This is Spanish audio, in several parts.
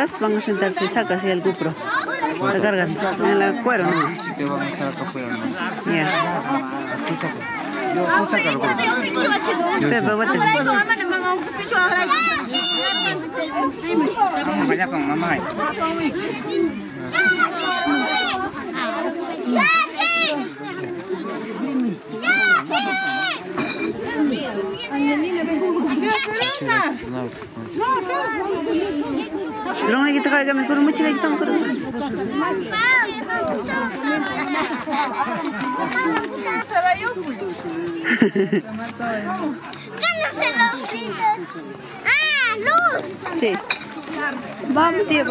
entras, van a sentarse, saca así el cupro. Te cargan, en la cuero, ¿no? Sí, te vamos a estar acá afuera, ¿no? Ya. Yo, tú sácalo. Pepe, vete. Vamos allá con mamá. Terus lagi kita kagak mikir macam lagi tangkar. ¡Ah, luz! Sí. Vamos, tío,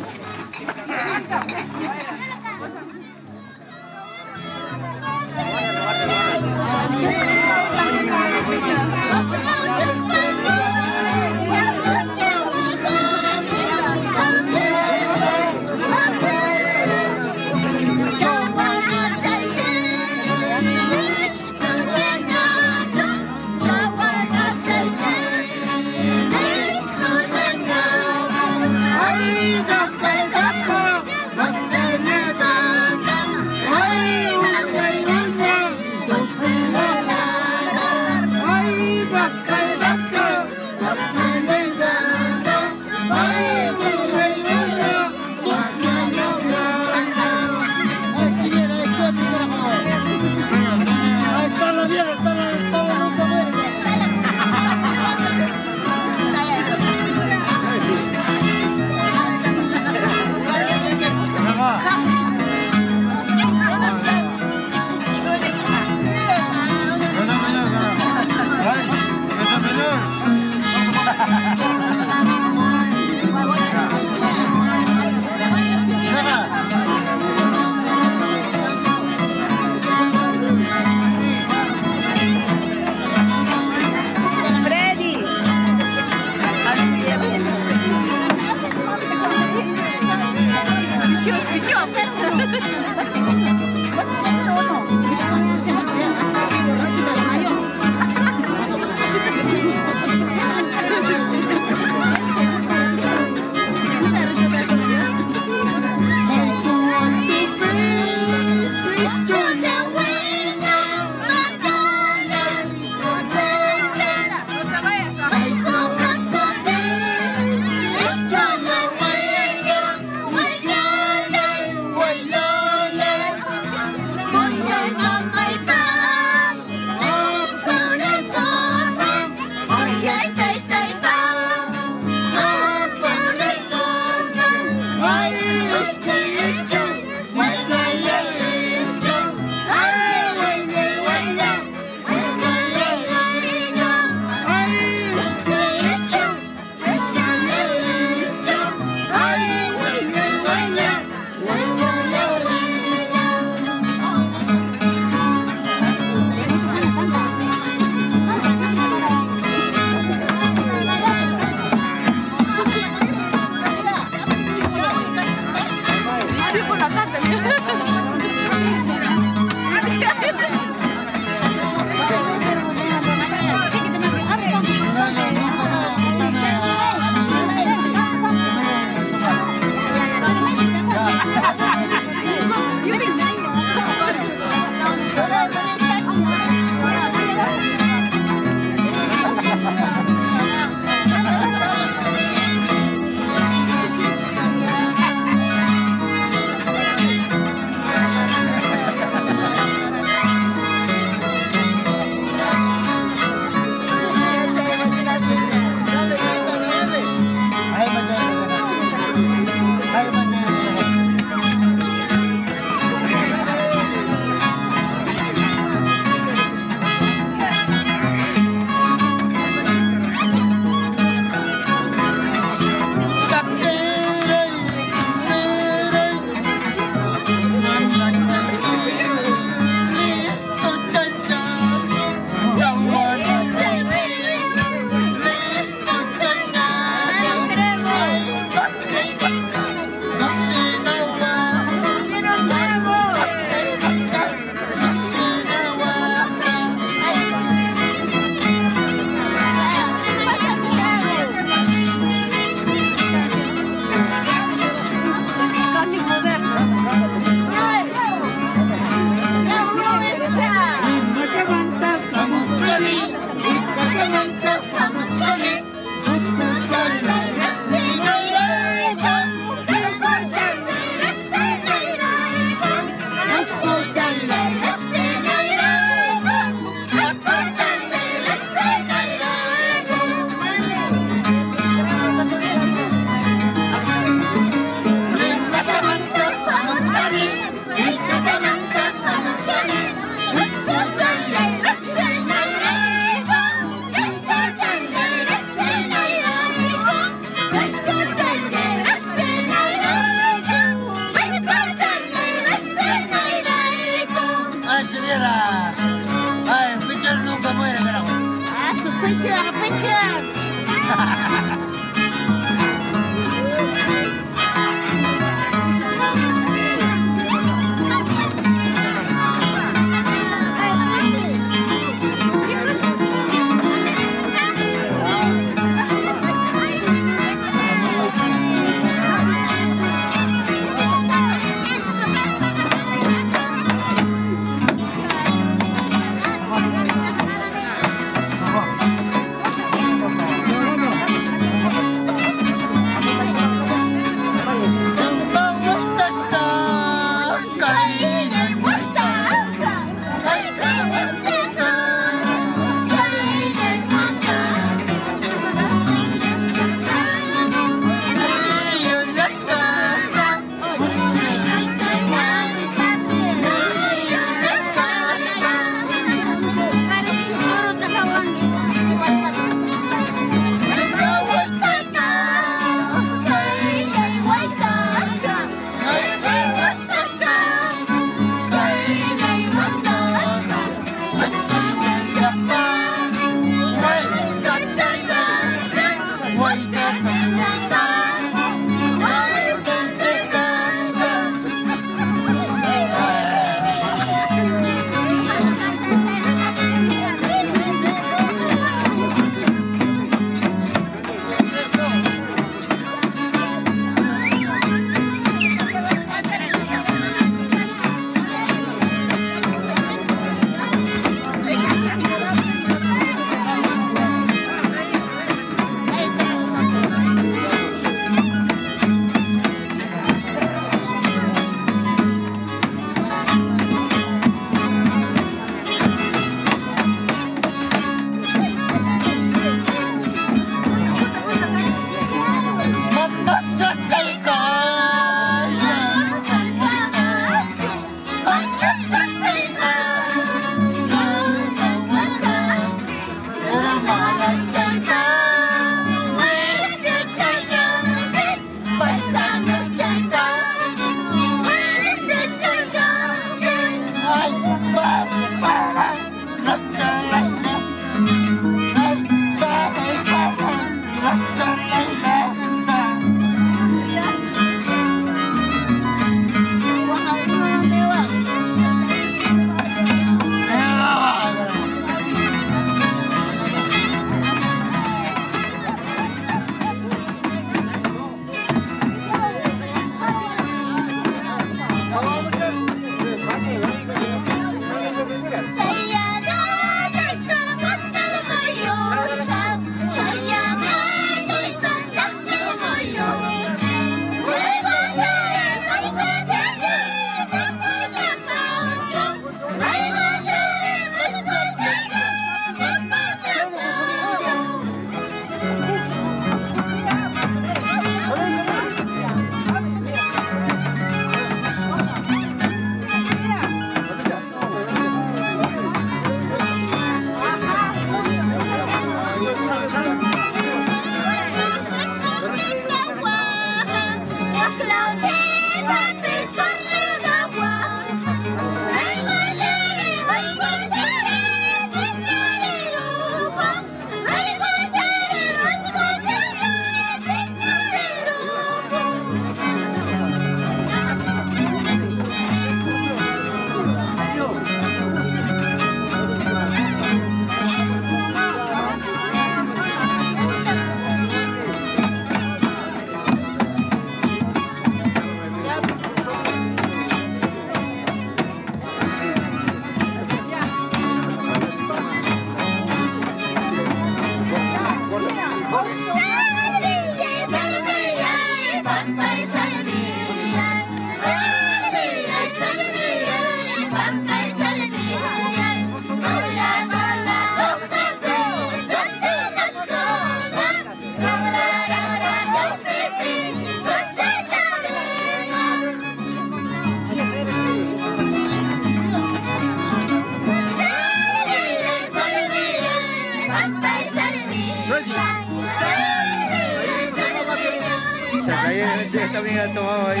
esta amiga tomaba ahí.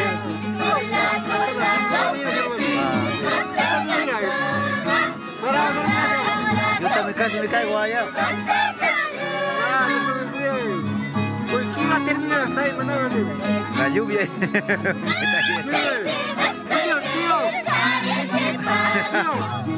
Yo también casi me caigo allá. La lluvia. Sí.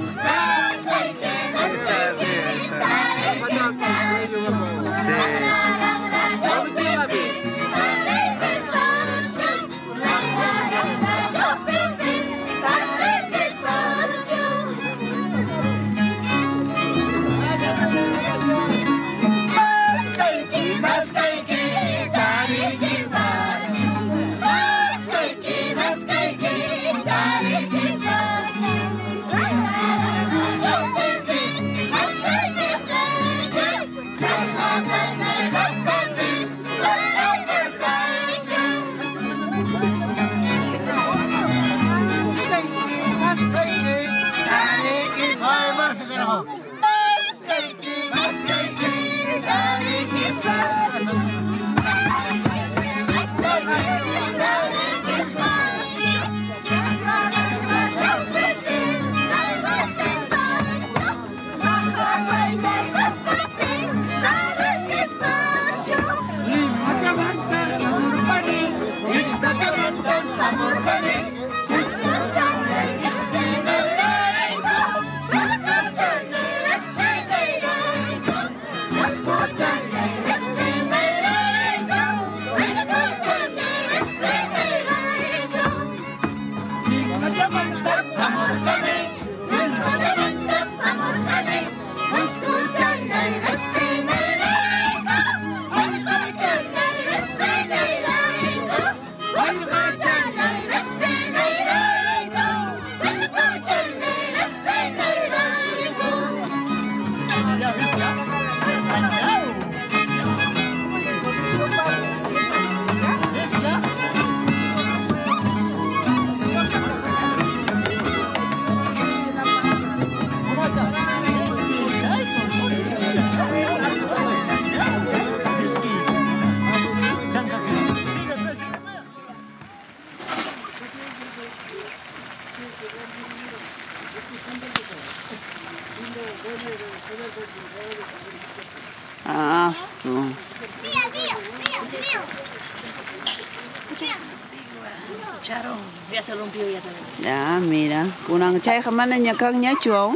Chay jamana nyakang nyachuaw.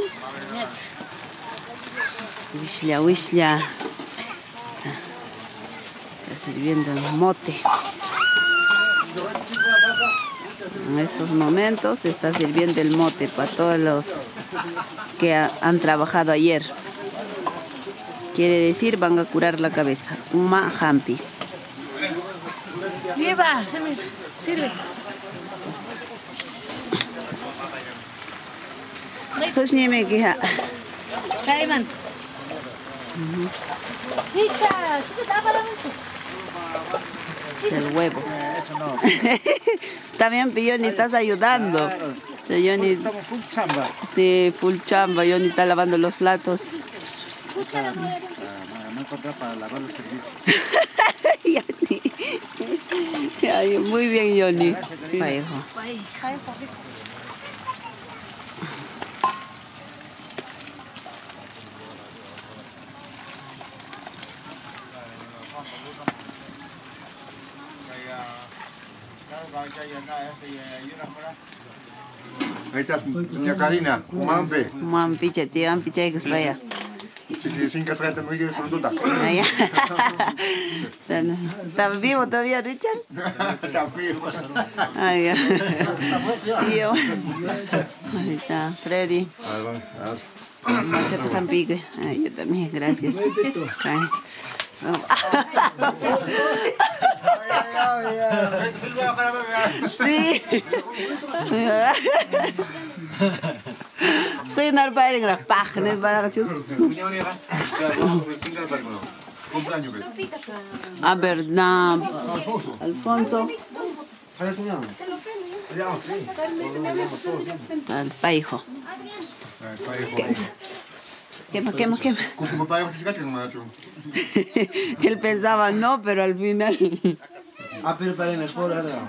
Wishla, wishla. Está sirviendo el mote. En estos momentos se está sirviendo el mote para todos los que ha- han trabajado ayer. Quiere decir, van a curar la cabeza. Uma hampi. Lleva, se me sirve. Husnime kiha. Caimán. Chica. El huevo. Eso no. También Yoni estás ayudando. Full chamba. sí, full chamba. Yoni está lavando los platos. Ah, no encontrar para lavar los servicios. Yoni. Ay, muy bien, Yoni. Ay, Ahí está, doña Karina, Umampe. Mam piche, tío, mam piche que se vaya. Sí, sí, sin casar muy bien, son duda. Ay, ¿Está vivo todavía, Richard? Está vivo. Ay, ya. Tío. Ahí está, Freddy. San Pique. Ay, yo también, gracias. Ay. Sí. Páginas para que Cumpleaños, A ver, na... Alfonso. Al paijo. Quema, quema, quema. Él pensaba no, pero al final. Ah, pero para en escuela, ¿verdad?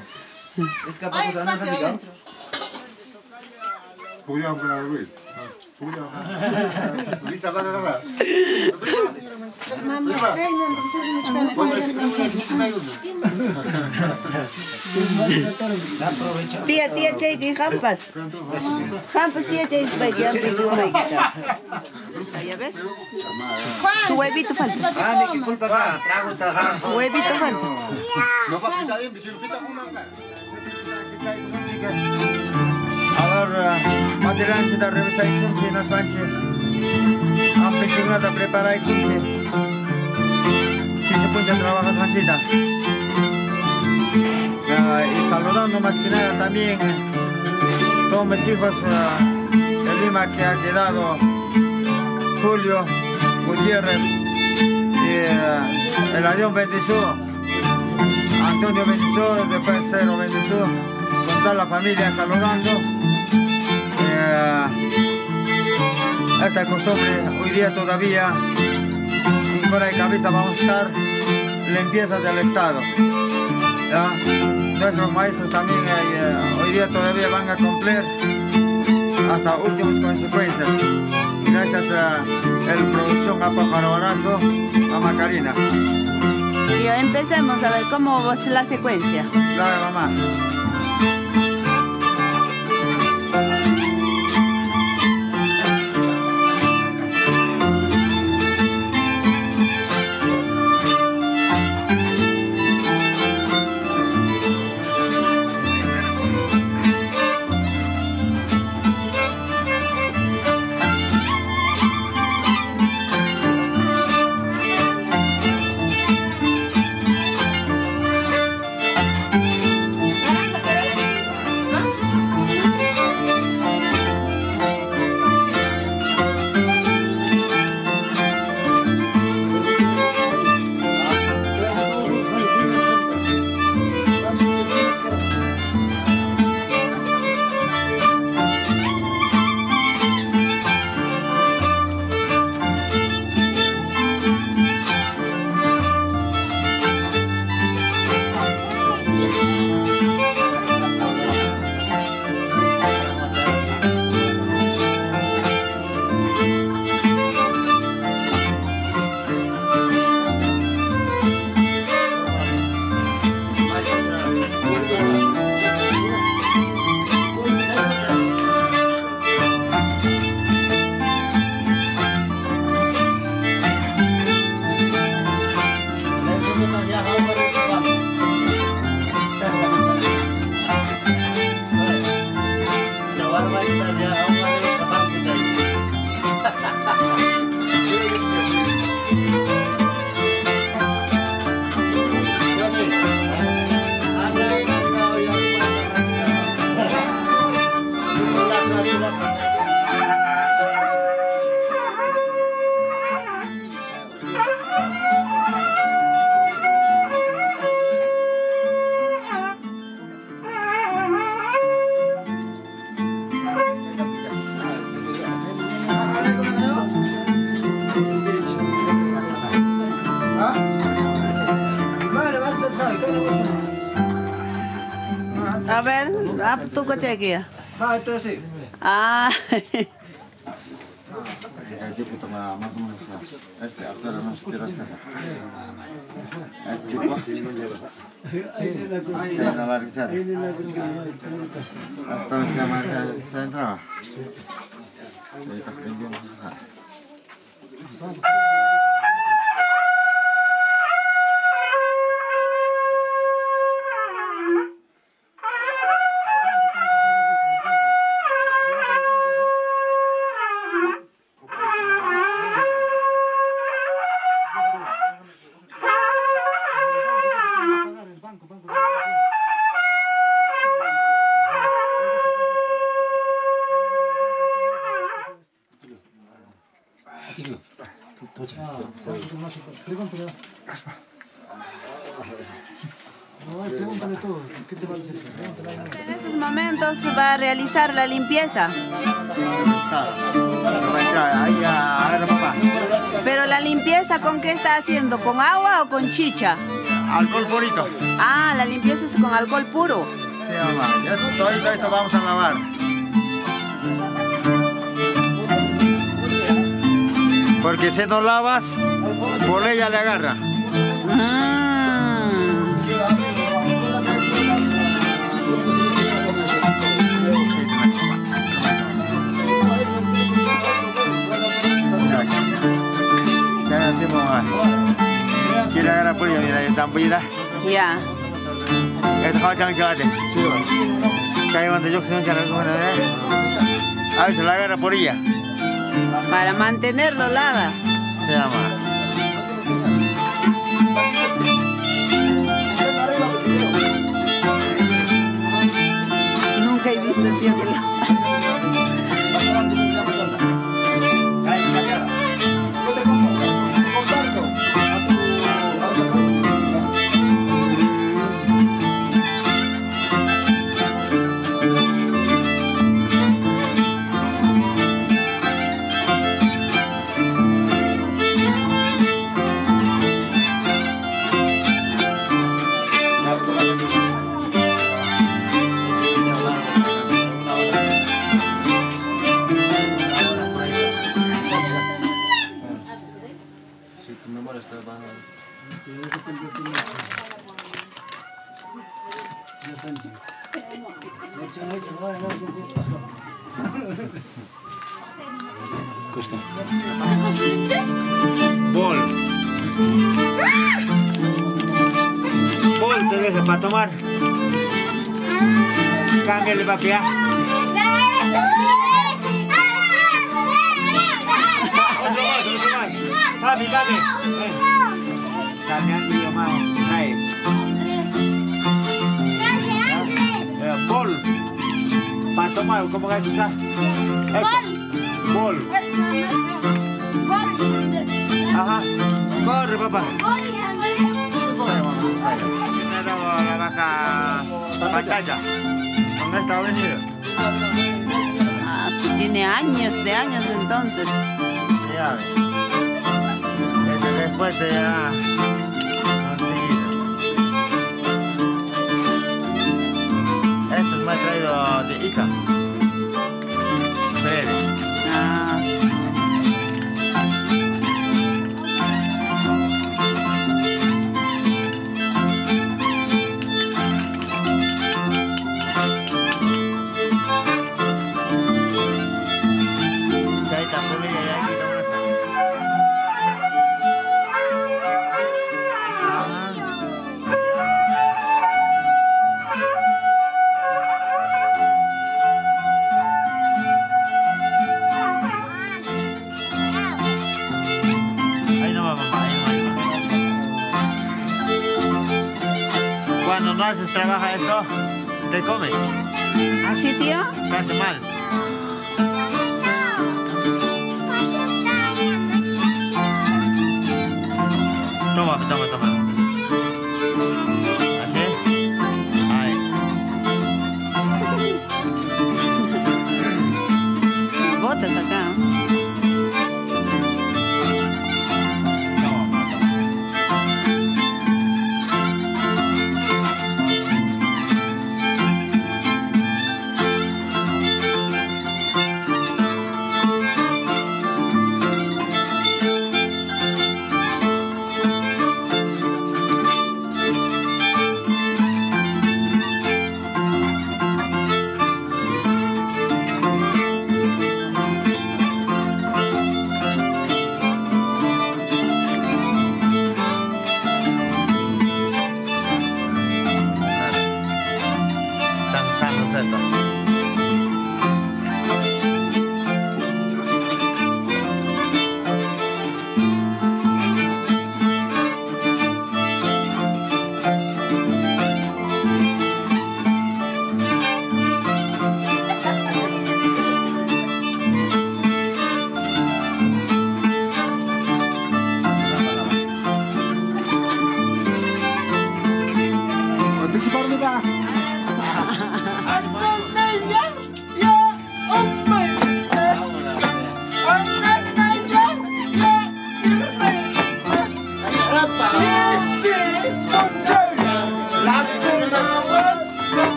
Es capaz de andar a Julián para Luis. Julián. Lisa va a ganar. Tía, tía, cheque, jampas. Jampas, tía, cheque, spike, ya pidió una guitarra. ¿Ya ves? Su huevito falta. Ah, ni que culpa acá. Trago, trago. Huevito falta. No va a pintar bien, si lo pinta con una Ahora, material se da revisa y cumple nas manche. Han pensionado a preparar y cumple. Si se puede trabajar tranquila. Ah, y saludando más que nada también todos mis hijos ah, de Lima que ha quedado Julio Gutiérrez y ah, el avión Bendizú, Antonio Bendizú, después Cero Bendizú, con toda la familia saludando. Esta costumbre hoy día todavía en Cora de Cabeza vamos a estar limpieza del Estado. ¿ya? Nuestros maestros también eh, eh, hoy día todavía van a cumplir hasta últimas consecuencias. Gracias a la producción a Pájaro Barazo, a Macarena. Y empecemos a ver cómo va la secuencia. Claro, mamá. Tú coche aquí. Ah, esto sí. Ah, Aquí realizar la limpieza. Pero la limpieza, ¿con qué está haciendo? ¿Con agua o con chicha? Alcohol bonito. Ah, la limpieza es con alcohol puro. Sí, mamá. Ya todo esto, esto vamos a lavar. Porque si no lavas, por ella le agarra. Ah. Quiere agarrar por ella, mira, ya está ampollita. Ya. Esto va a echar chocolate. Cae cuando yo que se me echa la cosa, ¿eh? A veces la agarra por ella. Para mantenerlo lava. Se llama. Nunca he visto el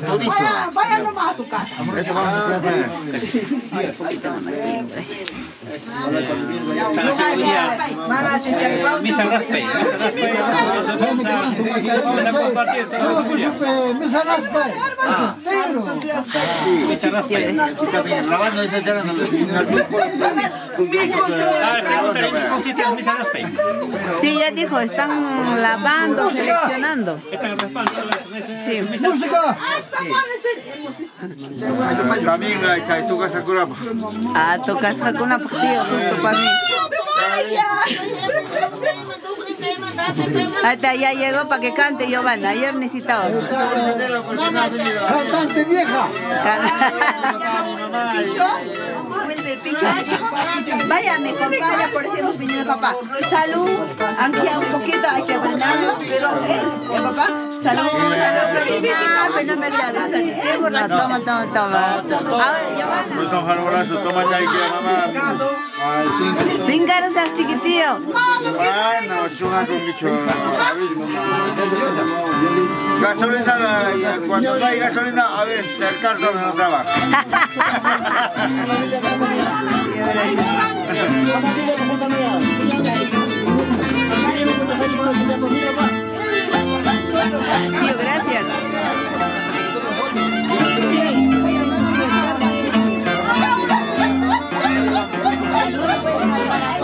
todito. Vaya nomás a su casa. Misa raspe, misa raspe. Vamos a compartir todo. Me sanas pa. Misa raspe. Lavando ese terreno. A ver, pregúntale en qué consiste el misa raspe. Sí, ya dijo, están lavando, seleccionando. Están raspando las mesas. Sí. También. Ah, tocas una tío, justo para mí. Ahí está, ya llegó para que cante Giovanna. Ayer necesitaba. Cantante vieja. Vuelve el picho. Vaya, acompaña, por eso hemos venido, papá. Salud, aunque un poquito hay que brindarnos, pero, ¿eh? ¿Eh, papá? Salud, salud, caminar, pero no me toma, toma, toma. A ver, Giovanna. Pues un jarabrazo, toma chai que mamá. Sin garuzas, chiquitío. Bueno, bicho. Gasolina, cuando no hay gasolina, a veces el cartón no trabaja. Tío, gracias. Todo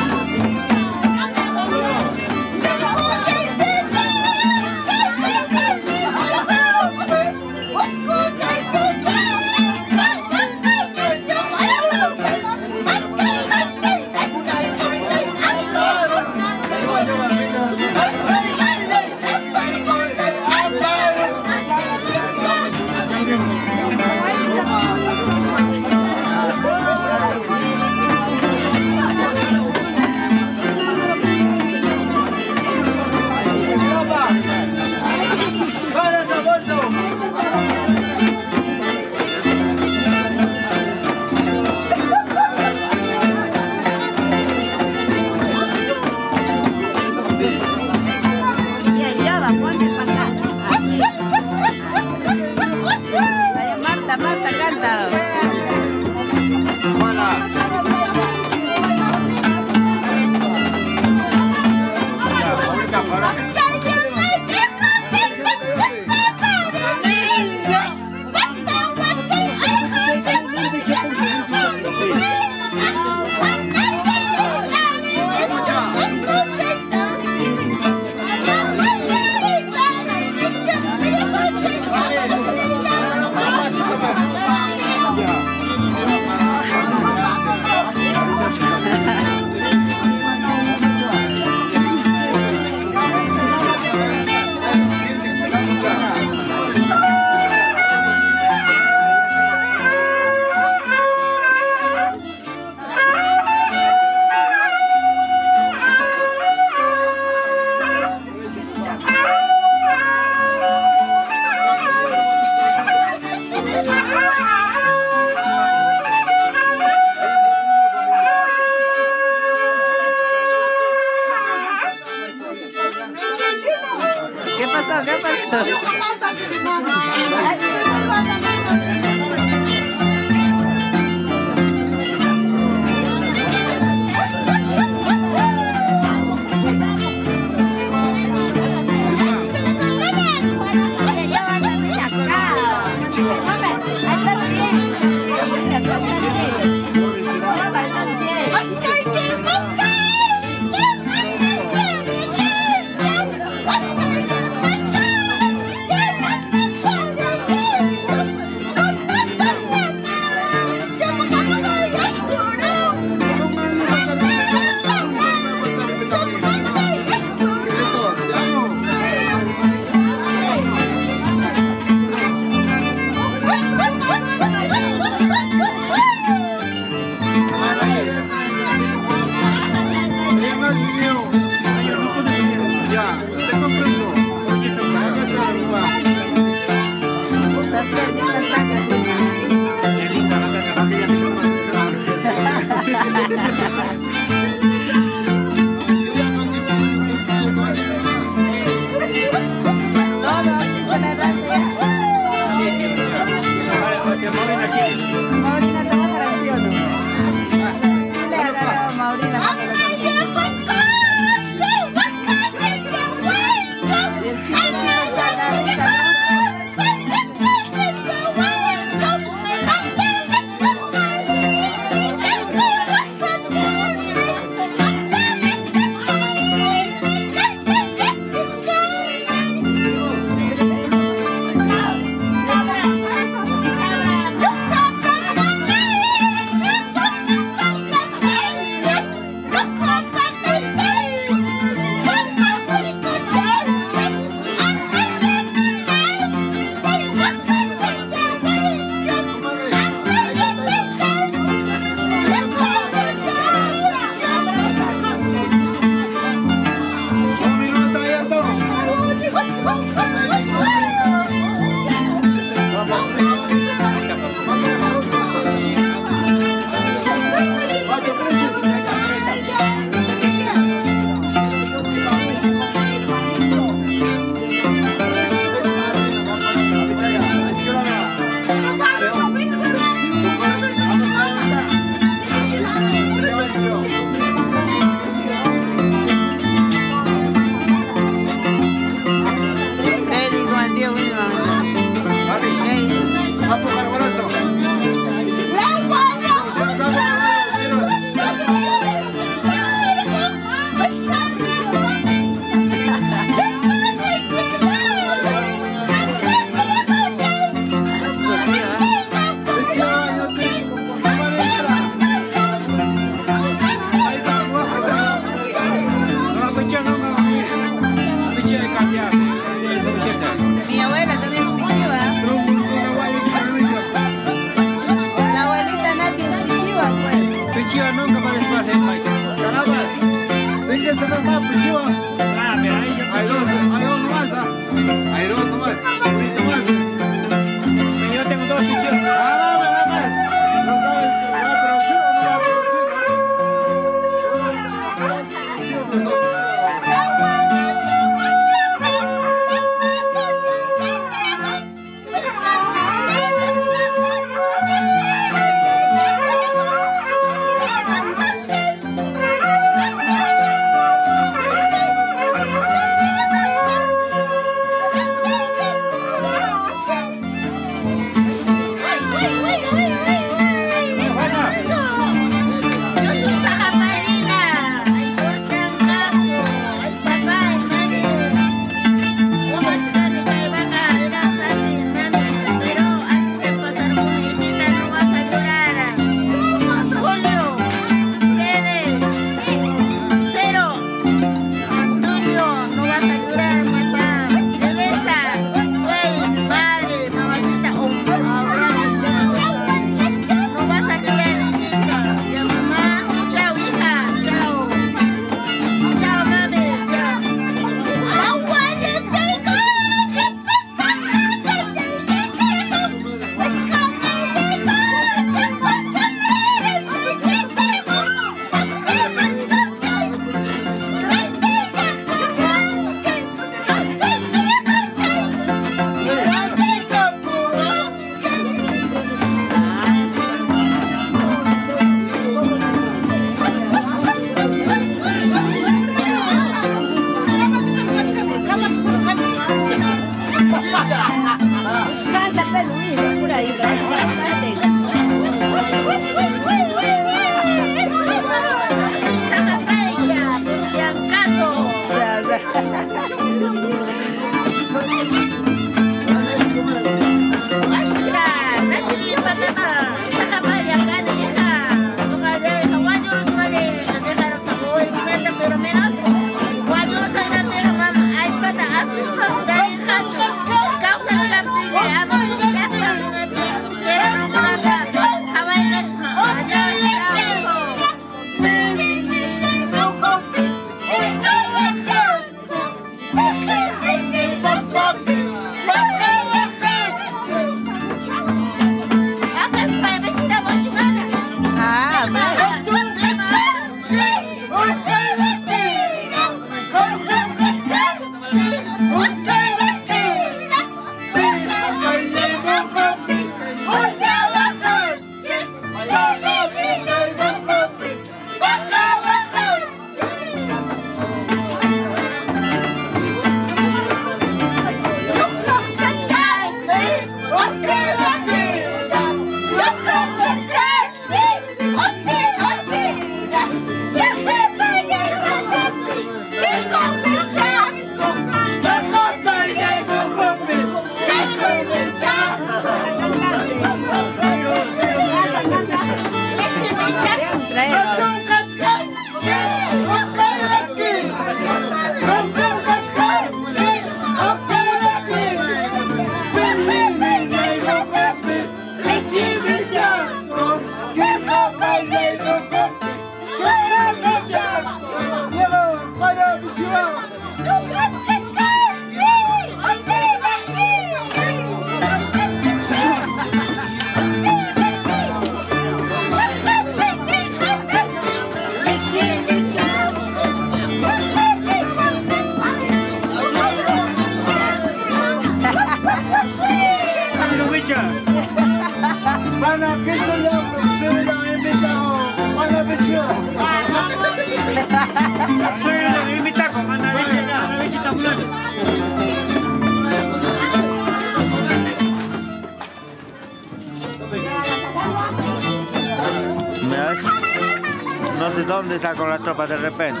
de repente.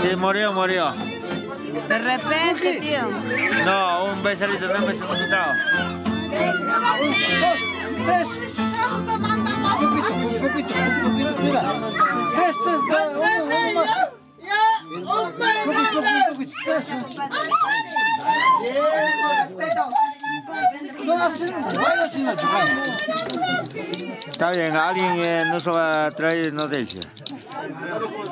Si murió, murió. De repente, tío. No, un becerrito no me encontrado. Está bien, alguien eh, nos va a traer noticias.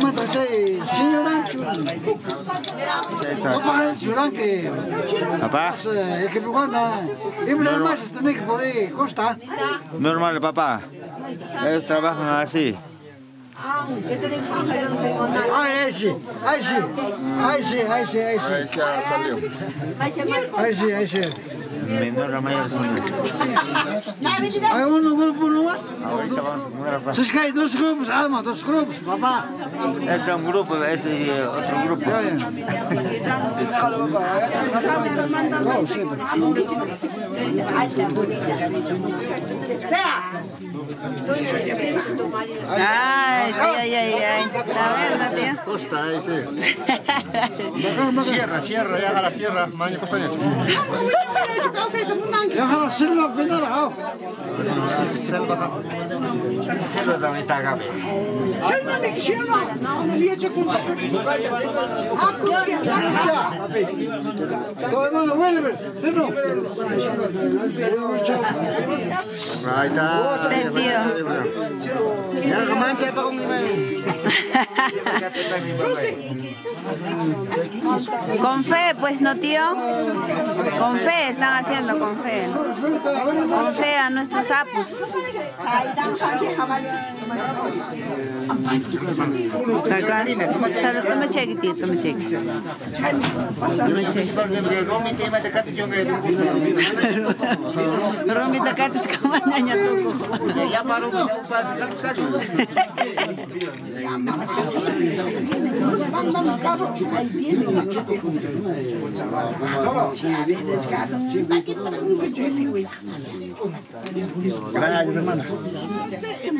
Come sei signorancio? Opa, signoranche. É E che guarda, io me lo sto tenendo por aí, costa. Normal, papá. Eles trabalham assim. Ah, esse, esse, esse, esse, esse. Esse é o Aí esse, esse. Menor a mayor son Ai, um grupo nomás. Ahorita vamos a a Vocês caem dois grupos, Alma, dois grupos, papá. Este es un grupo, este es otro grupo. Ay, tío, ay, ay, ay. La verdad, tío. Costa, ahí sí. Sierra, sierra, ya haga la sierra. Costaña. Ja gaan nog zelf binnen, hou. Cielo también está acá. Kom maar, Wilmer, zit nog. Ahí está. Tío. Con Con fe, pues no, tío. Con fe están haciendo, con fe. Con fe a nuestros apus. Acá. Salud, toma cheque, tío, toma cheque. Toma cheque. Romi takati tikamananya tuko.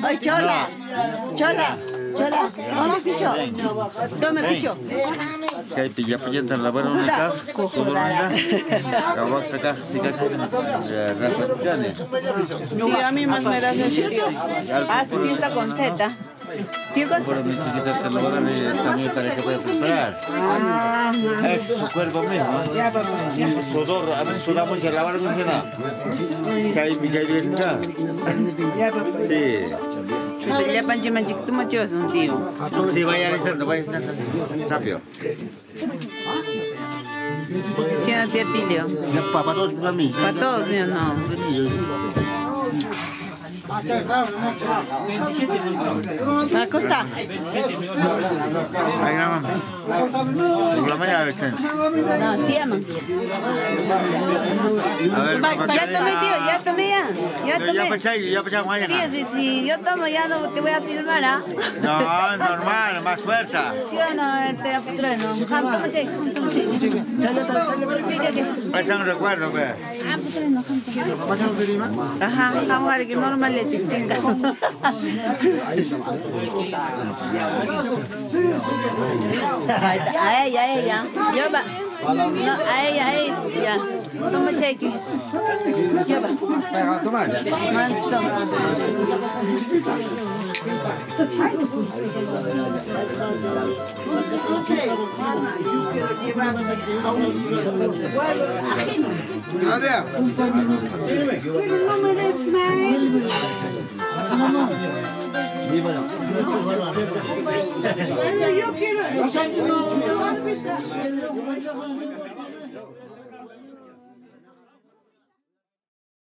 Ay, chola, chola, chola. Hola, picho. Tome, picho. Kaya tiga pa dyan, talabar mo ka. Kukulanda. Kawag ka ka. Tiga ka. Rapat dyan eh. Sí, a mí más me da ese tío. Ah, su tío está con Z. Tío con mi chiquita talabar ni también para que pueda preparar. Es su cuerpo mismo. Sudor, a sudamos y lavar no sé nada. Kaya bigay bien ka. Sí. Ya panche tío. Sí, vaya listando, vaya listando. Rápido. Sí, no, tío Tilio. Para todos, para mí. Para todos, ¿sí Ahí nada más. Por la mañana. No. A ver, Ya tomé, tío, ya tomé ya. Ya Ya tomé. pasé, ya pasé Tío, mañana. si, si yo tomo ya no te voy a filmar, ¿ah? No, normal, más fuerza. ¿Sí o no? Este aputrueno. Jam, toma che, toma che. Es un recuerdo, pues. Ah, che. Ajá, vamos a ver que normal le tinga. A ella, a ella. Yo va. No, a ella, a ella. Ya. Toma cheque. Yo va. Vai, tomar. Man, stop. Pero no me des más. Yo quiero.